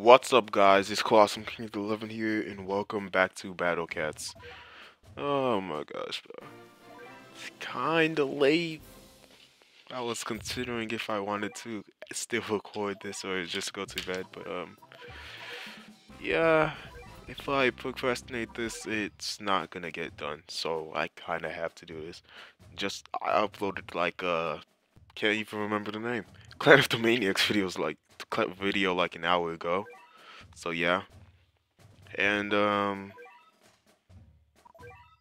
What's up guys, it's Cool Awesome King of 11 here and welcome back to Battle Cats. Oh my gosh, bro. It's kinda late. I was considering if I wanted to still record this or just go to bed, but um yeah, if I procrastinate this, it's not gonna get done. So I kinda have to do this. Just I uploaded like uh can't even remember the name. Clan of the Maniacs videos like video like an hour ago. So yeah. And um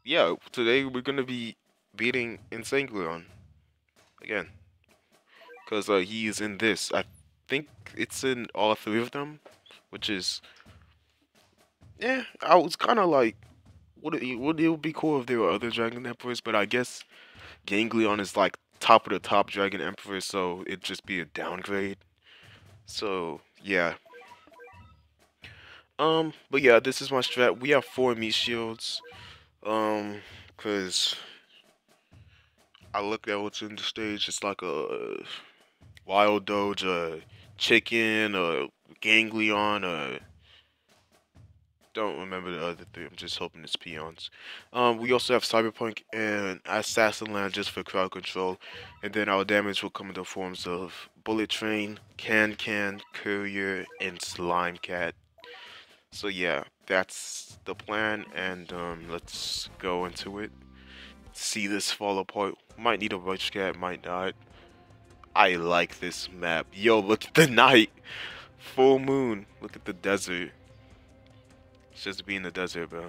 yeah, today we're gonna be beating Ensanglion again. Cause uh, he is in this. I think it's in all three of them, which is yeah. I was kind of like, would it would it would be cool if there were other Dragon Emperors, but I guess Ganglion is like top of the top Dragon Emperor, so it'd just be a downgrade. So yeah. Um, but yeah, this is my strat. We have four meat shields. Um, cause I look at what's in the stage. It's like a wild doge, a chicken, a ganglion, a don't remember the other three. I'm just hoping it's peons. Um, we also have Cyberpunk and Assassin Land just for crowd control. And then our damage will come in the forms of Bullet Train, Can Can, Courier, and Slime Cat. So yeah, that's the plan. And um, let's go into it. See this fall apart. Might need a Rush Cat, might not. I like this map. Yo, look at the night. Full moon. Look at the desert. It's just be in the desert, bro.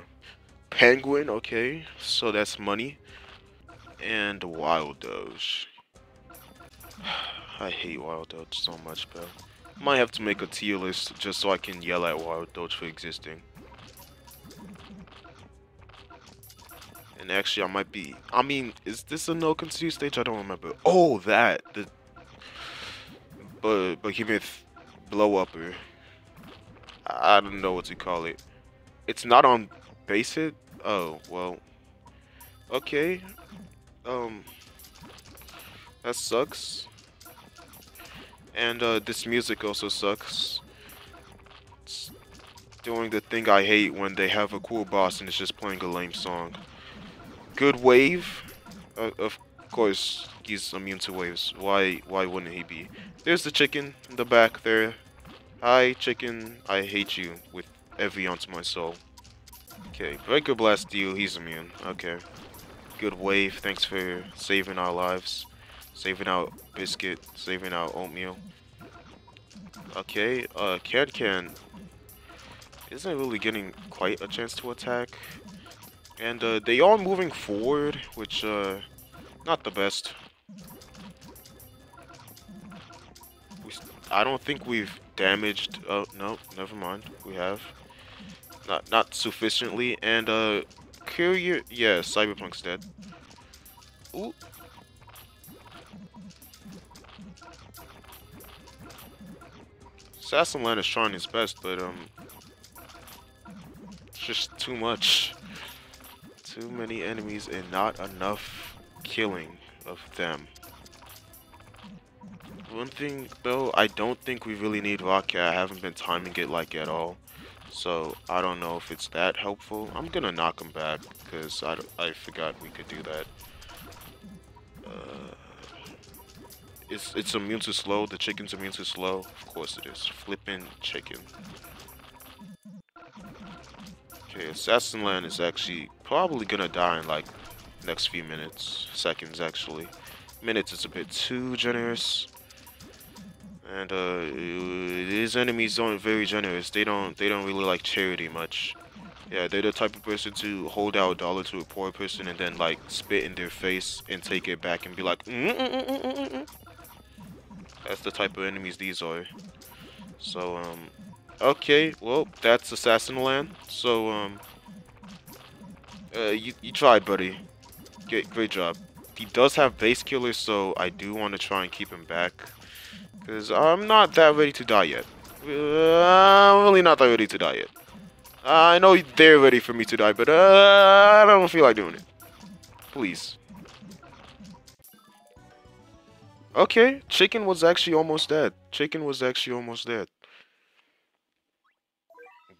Penguin, okay. So that's money. And Wild Doge. I hate Wild Doge so much, bro. Might have to make a tier list just so I can yell at Wild Doge for existing. And actually, I might be... I mean, is this a no concede stage? I don't remember. Oh, that! The... But, Behemoth blow upper. I don't know what to call it. It's not on basic? Oh, well. Okay. Um. That sucks. And uh, this music also sucks. It's doing the thing I hate when they have a cool boss and it's just playing a lame song. Good wave. Uh, of course, he's immune to waves. Why? Why wouldn't he be? There's the chicken in the back there. Hi, chicken. I hate you with every ounce of my soul. Okay, Breaker Blast deal, he's immune. Okay. Good wave, thanks for saving our lives. Saving our Biscuit, saving our Oatmeal. Okay, uh, Can Can isn't really getting quite a chance to attack. And uh, they are moving forward, which, uh, not the best. We, I don't think we've damaged, oh, no, never mind, we have not not sufficiently. And uh, Courier, yeah, Cyberpunk's dead. Ooh. Assassin Land is trying his best, but um, it's just too much. Too many enemies and not enough killing of them. One thing though, I don't think we really need Rocket. I haven't been timing it like at all. So I don't know if it's that helpful. I'm gonna knock him back because I, I forgot we could do that. Uh, it's it's immune to slow. The chicken's immune to slow. Of course it is. Flipping chicken. Okay, Assassin Land is actually probably gonna die in like next few minutes, seconds actually. Minutes is a bit too generous. And uh, his enemies aren't very generous. They don't they don't really like charity much. Yeah, they're the type of person to hold out a dollar to a poor person and then like spit in their face and take it back and be like, mm -mm -mm that's the type of enemies these are. So um, okay, well that's Assassin Land. So um, uh, you you tried, buddy. Great great job. He does have base killers, so I do want to try and keep him back. Because I'm not that ready to die yet. Uh, I'm really not that ready to die yet. I know they're ready for me to die, but uh, I don't feel like doing it. Please. Okay, chicken was actually almost dead. Chicken was actually almost dead.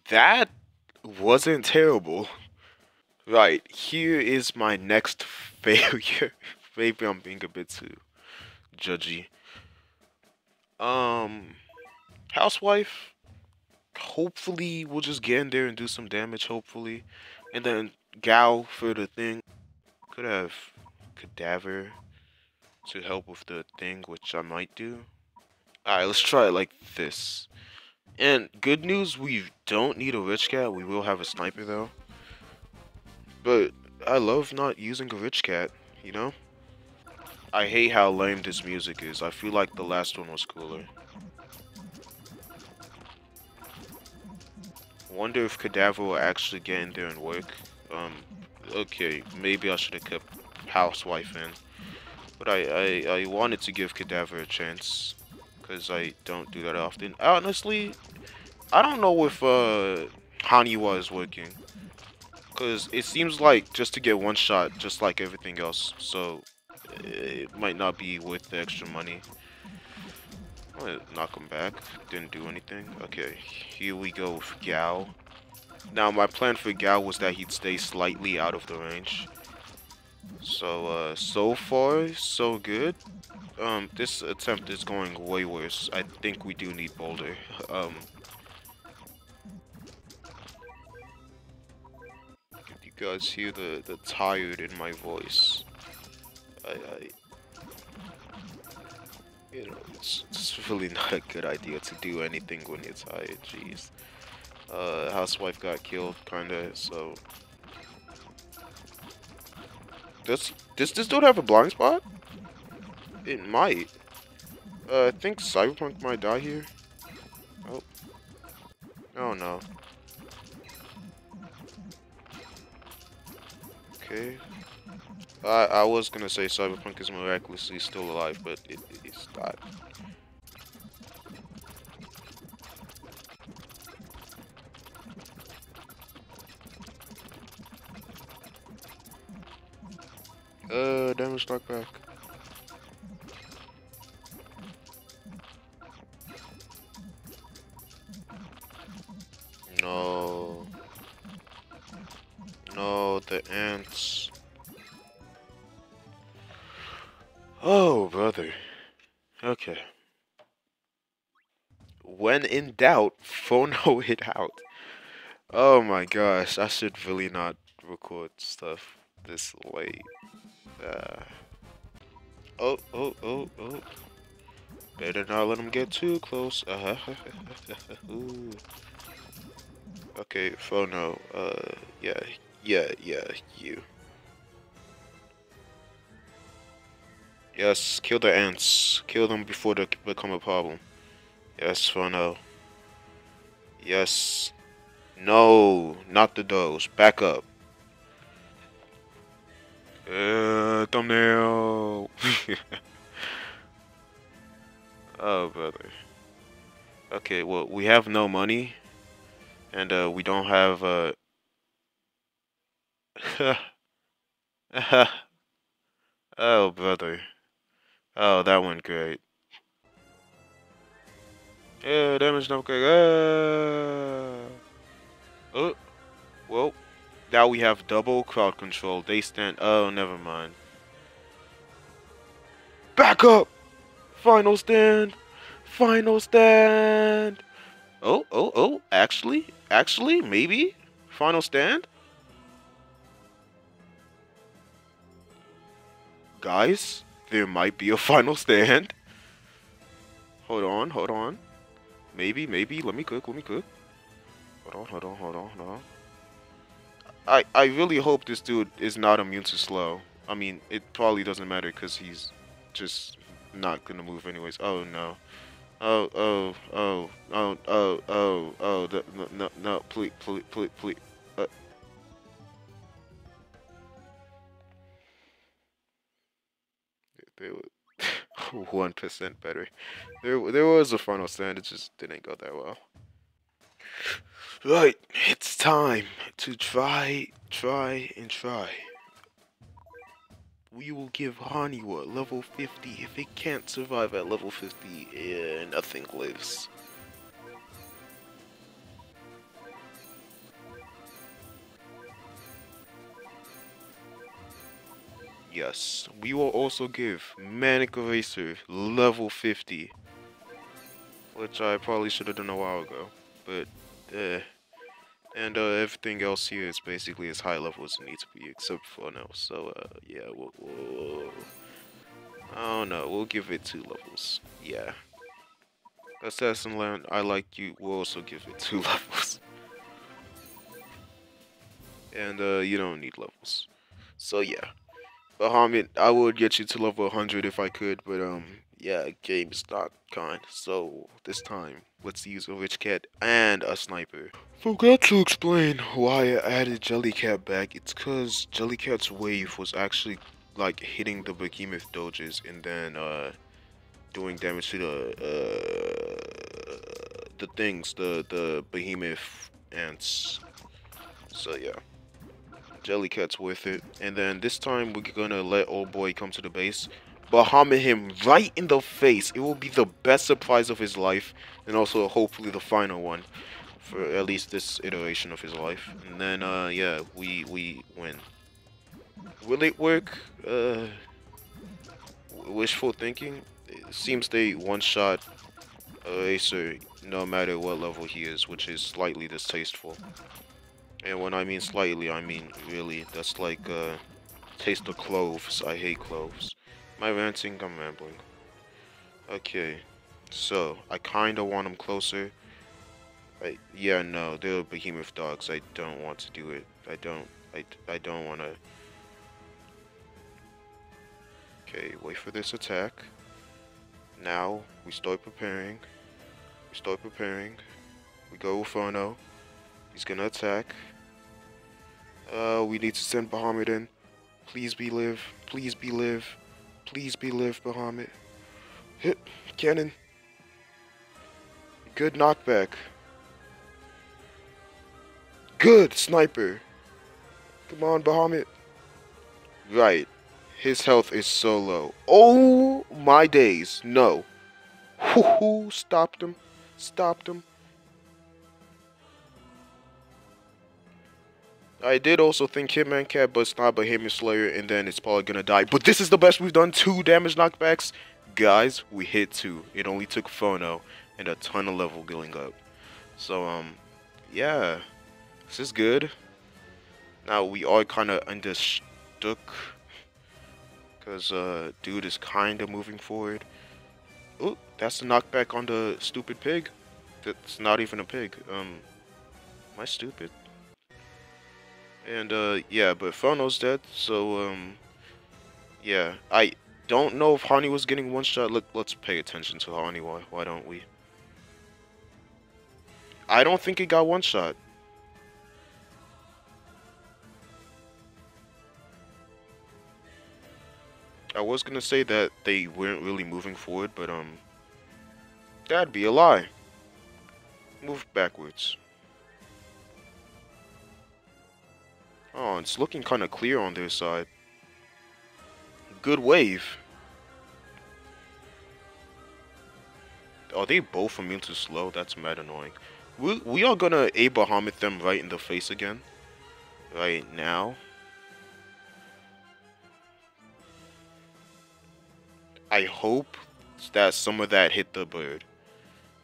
that wasn't terrible. Right, here is my next failure. Maybe I'm being a bit too judgy. Um, housewife. Hopefully, we'll just get in there and do some damage. Hopefully, and then Gao for the thing. Could have cadaver to help with the thing, which I might do. Alright, let's try it like this. And good news, we don't need a rich cat. We will have a sniper though. But I love not using a rich cat, you know? I hate how lame this music is. I feel like the last one was cooler. Wonder if Cadaver will actually get in there and work. Um, okay, maybe I should have kept Housewife in. But I, I, I wanted to give Cadaver a chance. Because I don't do that often. Honestly, I don't know if uh, Haniwa is working. Because it seems like just to get one shot, just like everything else. So, it might not be worth the extra money. I'm gonna knock him back. Didn't do anything. Okay, here we go with Gao. Now, my plan for Gao was that he'd stay slightly out of the range. So, uh, so far, so good. Um, this attempt is going way worse. I think we do need Boulder. Um, you guys hear the, the tired in my voice? I, I you know, it's, it's really not a good idea to do anything when you're tired, jeez. Uh, housewife got killed, kinda, so... Does, does this dude have a blind spot? It might. Uh, I think Cyberpunk might die here. Oh. Oh no. Okay, I, I was gonna say Cyberpunk is miraculously still alive, but it, it's not. Uh, damage struck back. Doubt, phono it out. Oh my gosh, I should really not record stuff this late. Uh, oh, oh, oh, oh. Better not let him get too close. Uh -huh. okay, phono. Uh, yeah, yeah, yeah, you. Yes, kill the ants. Kill them before they become a problem. Yes, phono. no. Yes. No, not the does. Back up. Uh, thumbnail. oh, brother. Okay, well, we have no money. And, uh, we don't have, uh... oh, brother. Oh, that went great. Yeah, damage no okay. Uh, oh, well, now we have double crowd control. They stand. Oh, never mind. Back up. Final stand. Final stand. Oh, oh, oh. Actually, actually, maybe. Final stand. Guys, there might be a final stand. Hold on, hold on. Maybe, maybe. Let me cook, let me cook. Hold on, hold on, hold on, hold on. I, I really hope this dude is not immune to slow. I mean, it probably doesn't matter because he's just not gonna move anyways. Oh no. Oh, oh, oh, oh, oh, oh, oh, no, no, no, please, please, please, please. Uh. they were one percent better. There, there was a final stand. It just didn't go that well. Right, it's time to try, try, and try. We will give Haniwa level 50. If it can't survive at level 50, eh, nothing lives. Yes, we will also give Manic Eraser level 50. Which I probably should have done a while ago. But, eh. And uh, everything else here is basically as high level as it needs to be, except for now. So, uh, yeah, we'll, we'll... I don't know, we'll give it two levels. Yeah. Assassin Land, I like you, we'll also give it two levels. and, uh, you don't need levels. So, yeah. Bahamut, I would get you to level 100 if I could, but, um, yeah, game's not kind. So, this time, let's use a Rich Cat and a Sniper. Forgot to explain why I added Jellycat back. It's cause Jellycat's wave was actually, like, hitting the Behemoth Doges and then, uh, doing damage to the, uh, the things, the, the Behemoth ants. So, yeah. Jellycat's worth it. And then this time we're gonna let old boy come to the base. Bahamut him right in the face. It will be the best surprise of his life. And also hopefully the final one. For at least this iteration of his life. And then uh yeah, we we win. Will it work? Uh wishful thinking? It seems they one shot Acer no matter what level he is, which is slightly distasteful. And when I mean slightly, I mean really. That's like, uh, taste of cloves. I hate cloves. Am I ranting? I'm rambling. Okay. So, I kinda want them closer. I, yeah, no, they're behemoth dogs. I don't want to do it. I don't, I, I don't want to. Okay, wait for this attack. Now, we start preparing. We start preparing. We go Inferno. He's gonna attack. Uh, we need to send Bahamut in. Please be live. Please be live. Please be live, Bahamut. Hit. Cannon. Good knockback. Good sniper. Come on, Bahamut. Right. His health is so low. Oh my days. No. Hoo stopped him. Stopped him. I did also think Hitman Cat, but it's not Behemoth Slayer, and then it's probably gonna die. But this is the best we've done. Two damage knockbacks. Guys, we hit two. It only took Phono and a ton of level going up. So, um, yeah. This is good. Now, we are kind of understuck. Because, uh, dude is kind of moving forward. Oh, that's the knockback on the stupid pig. That's not even a pig. Um, am I stupid? And uh, yeah, but Phono's dead, so um, yeah, I don't know if Hani was getting one shot. Let Let's pay attention to Hani. Why Why don't we? I don't think he got one shot. I was gonna say that they weren't really moving forward, but um, that'd be a lie. Move backwards. Oh, it's looking kind of clear on their side. Good wave. Are they both immune to slow? That's mad annoying. We, we are gonna A Bahamut them right in the face again. Right now. I hope that some of that hit the bird.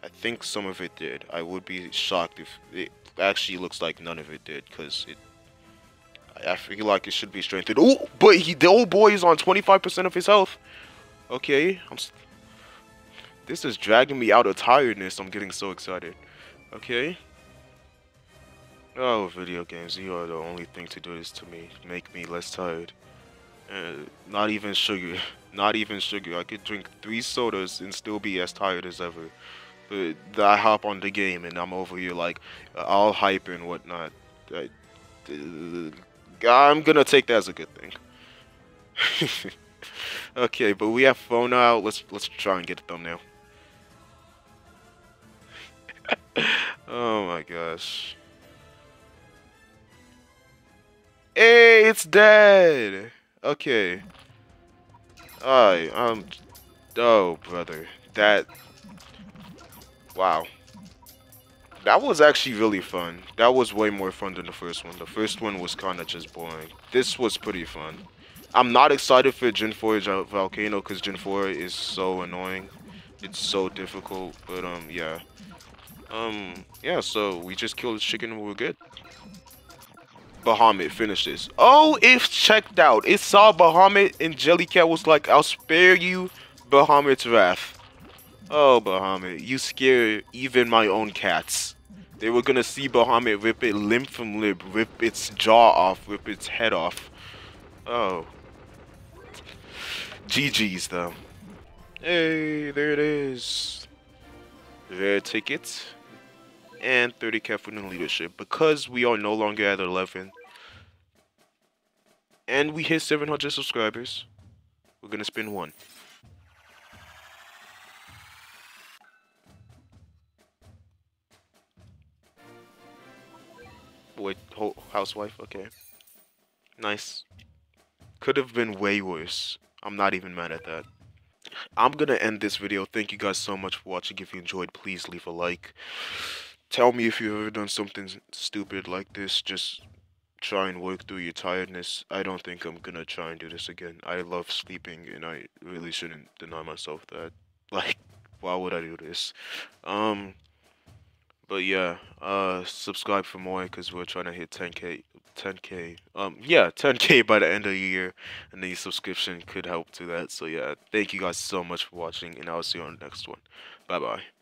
I think some of it did. I would be shocked if it actually looks like none of it did, because it I feel like it should be strengthened. Oh, but he, the old boy is on 25% of his health. Okay, I'm. This is dragging me out of tiredness. I'm getting so excited. Okay. Oh, video games, you are the only thing to do this to me. Make me less tired. Uh, not even sugar. Not even sugar. I could drink three sodas and still be as tired as ever. But I hop on the game and I'm over here like all hype and whatnot. I, I'm gonna take that as a good thing. okay, but we have phone out. Let's let's try and get a thumbnail. oh my gosh. Hey, it's dead. Okay. Alright, um, oh brother, that. Wow. That was actually really fun. That was way more fun than the first one. The first one was kind of just boring. This was pretty fun. I'm not excited for Jinfore Volcano because Jinfore is so annoying. It's so difficult, but um, yeah. Um, yeah, so we just killed the chicken and we're good. Bahamut, finish this. Oh, it's checked out. It saw Bahamut and Jellycat was like, I'll spare you Bahamut's wrath. Oh, Bahamut, you scare even my own cats. They were gonna see Bahamut rip it limb from limb, rip its jaw off, rip its head off. Oh. GG's though. Hey, there it is. Rare ticket. And 30k for in leadership. Because we are no longer at 11. And we hit 700 subscribers. We're gonna spin one. Wait, housewife, okay. Nice. Could have been way worse. I'm not even mad at that. I'm gonna end this video. Thank you guys so much for watching. If you enjoyed, please leave a like. Tell me if you've ever done something stupid like this. Just try and work through your tiredness. I don't think I'm gonna try and do this again. I love sleeping, and I really shouldn't deny myself that. Like, why would I do this? Um, but yeah, uh, subscribe for more because we're trying to hit 10k, 10k. Um, yeah, 10k by the end of the year, and the subscription could help to that. So yeah, thank you guys so much for watching, and I'll see you on the next one. Bye bye.